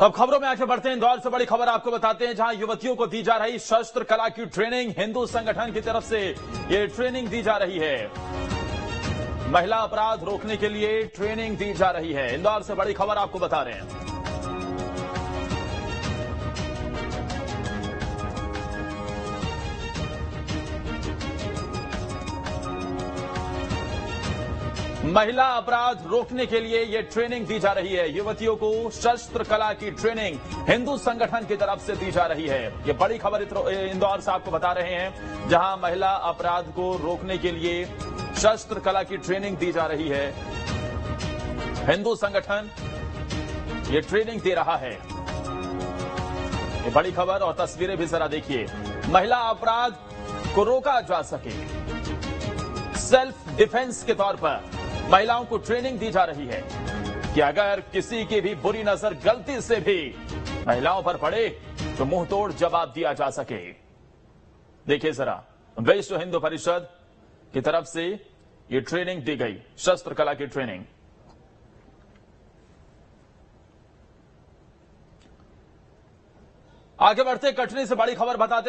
अब खबरों में आगे बढ़ते हैं। इंदौर से बड़ी खबर आपको बताते हैं, जहाँ युवतियों को दी जा रही शस्त्र कला की ट्रेनिंग हिंदू संगठन की तरफ़ से। ये ट्रेनिंग दी जा रही है। महिला अपराध रोकने के लिए ट्रेनिंग दी जा रही है। इंदौर से बड़ी खबर आपको बता रहे हैं। महिला अपराध रोकने के लिए ये ट्रेनिंग दी जा रही है। युवतियों को शस्त्र कला की ट्रेनिंग हिंदू संगठन की तरफ़ से दी जा रही है। ये बड़ी खबर इंदौर से आपको बता रहे हैं, जहाँ महिला अपराध को रोकने के लिए शस्त्र कला की ट्रेनिंग दी जा रही है। हिंदू संगठन ये ट्रेनिंग दे रहा है। ये बड़ी खबर और तस्वीरें भी जरा देखिए। महिला अपराध को रोका जा सके। सेल्फ डिफेंस के तौर पर। महिलाओं को ट्रेनिंग दी जा रही है कि अगर किसी की भी बुरी नज़र गलती से भी महिलाओं पर पड़े तो मुँह तोड़ जवाब दिया जा सके। देखिए जरा, विश्व हिंदू परिषद की तरफ़ से ये ट्रेनिंग दी गई, शस्त्र कला की ट्रेनिंग आगे बढ़ते, कटनी से बड़ी खबर बताते